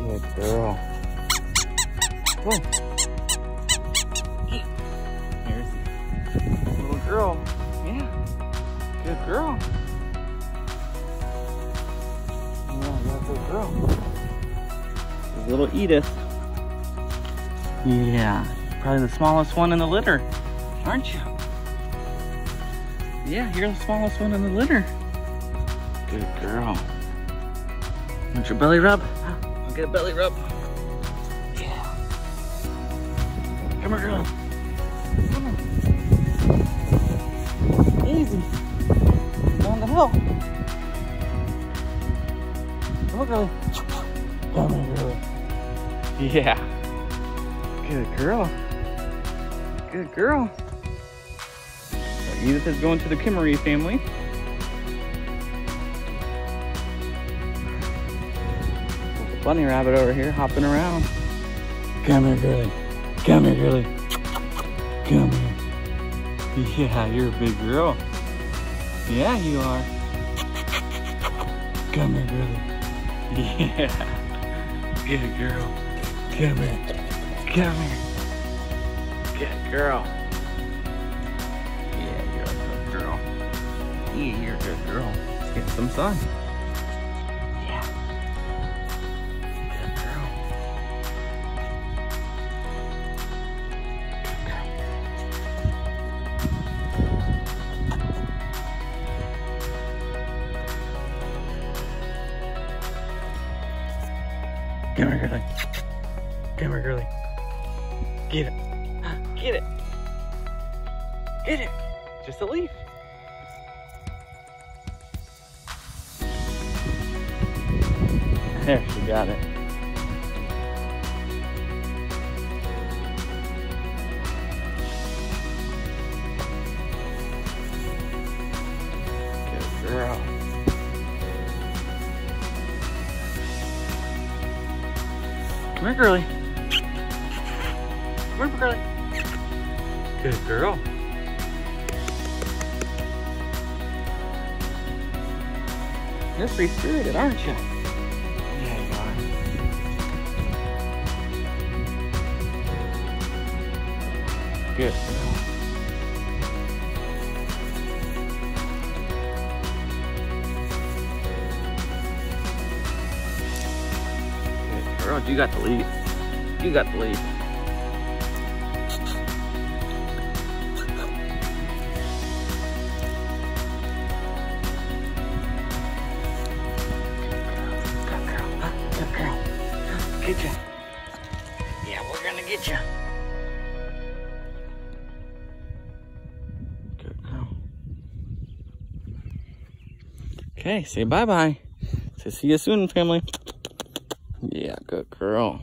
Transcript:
Good girl. Whoa. Here's little girl. Yeah. Good girl. Yeah, a girl. Little Edith. Yeah, probably the smallest one in the litter, aren't you? Yeah, you're the smallest one in the litter. Good girl. Want your belly rub? I'll get a belly rub. Yeah. Come here, girl. Come on. Easy. Down the hill. Come on, girl. Come here, girl. Yeah. Good girl. Good girl. So Edith is going to the Kimmery family. Bunny rabbit over here hopping around. Come here, girlie. Come here, girlie. Come here. Yeah, you're a big girl. Yeah, you are. Come here, girlie. Yeah. Good girl. Come here. Come here. Good girl. Yeah, you're a good girl. Yeah, you're a good girl. Let's get some sun. Come here, girlie. Come here, girlie. Get it. Get it. Get it. Just a leaf. There, she got it. Good girl. Come here, girlie. Come here, girlie. Good girl. You're free spirited, aren't you? Yeah, you are. Good You got the lead. You got the lead. Good girl. Good girl. Yeah, we're gonna get you. Good girl. Okay, say bye-bye. Say see you soon, family. Yeah, good girl.